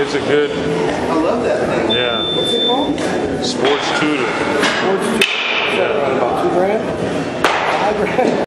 it's a good, I love that thing. yeah, What's it called? sports tutor. Sports. About two grand. Five grand.